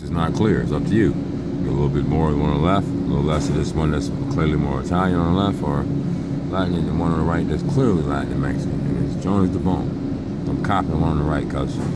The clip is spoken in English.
It's not clear. It's up to you. a little bit more on the left, a little less of this one that's clearly more Italian on the left, or Latin, the one on the right that's clearly Latin and Mexican. And it's Jones the Bone. I'm copying one on the right, coach.